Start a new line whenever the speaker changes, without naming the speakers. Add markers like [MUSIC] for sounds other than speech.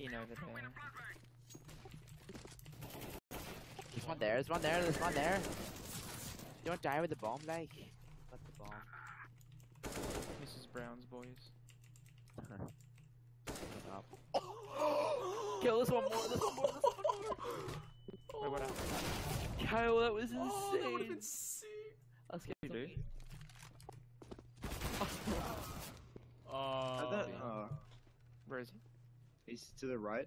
in over there.
There's one there, there's one there, there's one there. You don't die with the bomb, like. Got the bomb.
Mrs. Brown's boys. [LAUGHS]
Kill this one more, this one more, this one more.
Wait, what happened?
Kyle, that was insane.
Oh, that would have been sick.
Let's get
You
some-
do? [LAUGHS]
Oh.
That, uh,
Where is he?
He's to the right.